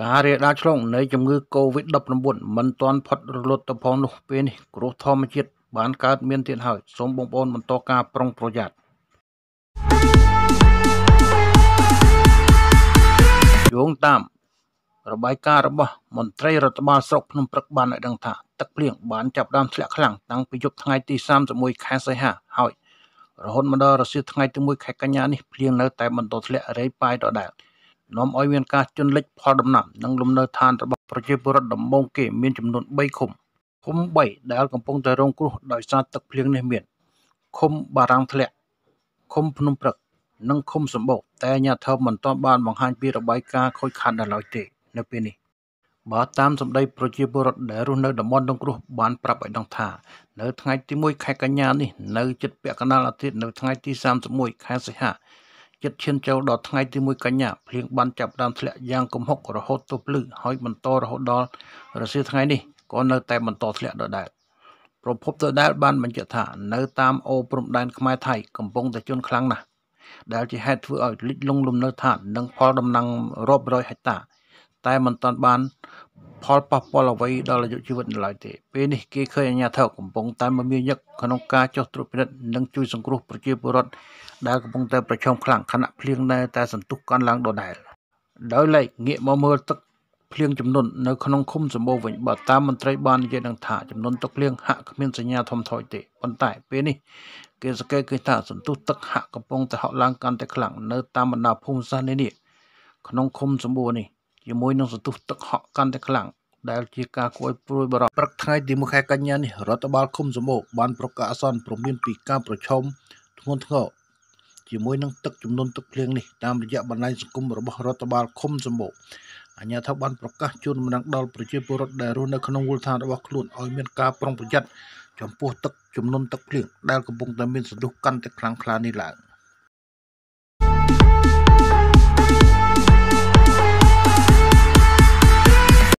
ការរាលដាលឆ្លងនៃជំងឺ Covid-19 មិនទាន់ផុតរលត់ទៅផងនោះពេលនេះគ្រោះធម្មជាតិបានកើតមានទៀតហើយសូមបងប្អូនបន្តការប្រុងប្រយ័ត្នយោងតាមរបាយការណ៍របស់មន្ត្រីរដ្ឋបាលស្រុកភ្នំព្រឹកបានឲ្យដឹងថាទឹកភ្លៀងបានចាប់ផ្ដើមធ្លាក់ខ្លាំងតាំងពីយប់ថ្ងៃទី31ខែសីហាហើយ រហូតមកដល់រសៀលថ្ងៃទី1ខែកញ្ញានេះភ្លៀងនៅតែបន្តធ្លាក់រេប៉ាយដដែលនាំឲ្យមានការជន់លិចផលដំណាំនិងលំនៅឋានរបស់ប្រជាពលរដ្ឋដំបូងគេមានចំនួន3ឃុំឃុំ3ដែលកំពុងតែរងគ្រោះដោយសារទឹកភ្លៀងនេះមានឃុំបារាំងធ្លាក់ឃុំភ្នំព្រឹកនិងឃុំសម្បូរតែអាជ្ញាធរមិនទាន់បានបង្ហាញពីរបាយការណ៍ខូចខាតដល់ឡើយទេនៅពេលនេះ បើតាមសម្ដីប្រជាពលរដ្ឋដែលរស់នៅតំបន់រងគ្រោះបានប្រាប់ឲ្យដឹងថានៅថ្ងៃទី1ខែកញ្ញានេះនៅជិតពាក់កណ្ដាលអាទិត្យនៅថ្ងៃទី31ខែសីហាជិតឈានចូលដល់ថ្ងៃទី1កញ្ញាភ្លៀងបានចាប់ផ្ដើមធ្លាក់យ៉ាងគំហុករហូតទៅភ្លឺហើយបន្តរហូតដល់រសៀលថ្ងៃនេះក៏នៅតែបន្តធ្លាក់ដដែលប្រភពដដែលបានបញ្ជាក់ថានៅតាមអូរព្រំដែនខ្មែរថៃកំពុងតែជន់ខ្លាំងណាស់ដែលជាហេតុធ្វើឲ្យលិចលង់លំនៅឋាននិងផលដំណាំរាប់រយហិកតា តែមិនទាន់បាន ផលប៉ះពាល់អ្វីដល់អាយុជីវិតនៅឡើយទេពេលនេះគេឃើញអាជ្ញាធរកំពុងតែមមាញឹកក្នុងការចុះត្រួតពិនិត្យនិងជួយសង្គ្រោះប្រជាពលរដ្ឋដែលកំពុងតែប្រឈមខ្លាំងខណៈភ្លៀងនៅតែសន្ទុះកាន់ឡើងដដែលដោយឡែកងាកមកមើលទឹកភ្លៀងចំនួននៅក្នុងឃុំសម្បូរវិញបើតាមមន្ត្រីបាននិយាយនឹងថាចំនួនទឹកភ្លៀងហាក់គ្មានសញ្ញាធំធេចទេប៉ុន្តែពេលនេះគេសង្កេតឃើញថាសន្ទុះទឹកហាក់កំពុងតែហក់ឡើងកាន់តែខ្លាំងនៅតាមបណ្ដាភូមិសាស្ត្រនានាក្នុងឃុំសម្បូរនេះ ជាមួយនឹងសន្ទុះទឹកហក់កាន់តែខ្លាំងដែលជាការគួរឲ្យព្រួយបារម្ភព្រឹកថ្ងៃទី1ខែកញ្ញានេះរដ្ឋបាលឃុំសម្បូរបានប្រកាសអាសន្នព្រមានពីការប្រឈមធ្ងន់ធ្ងរជាមួយនឹងទឹកចំនួនទឹកភ្លៀងនេះតាមរយៈបណ្ដាញសង្គមរបស់រដ្ឋបាលឃុំសម្បូរអាជ្ញាធរបានប្រកាសជូនដំណឹងដល់ប្រជាពលរដ្ឋដែលរស់នៅក្នុងមូលដ្ឋានរបស់ខ្លួនឲ្យមានការប្រុងប្រយ័ត្នចំពោះទឹកចំនួនទឹកភ្លៀងដែលកំពុងតែមានសន្ទុះកាន់តែខ្លាំងក្លានេះឡើង។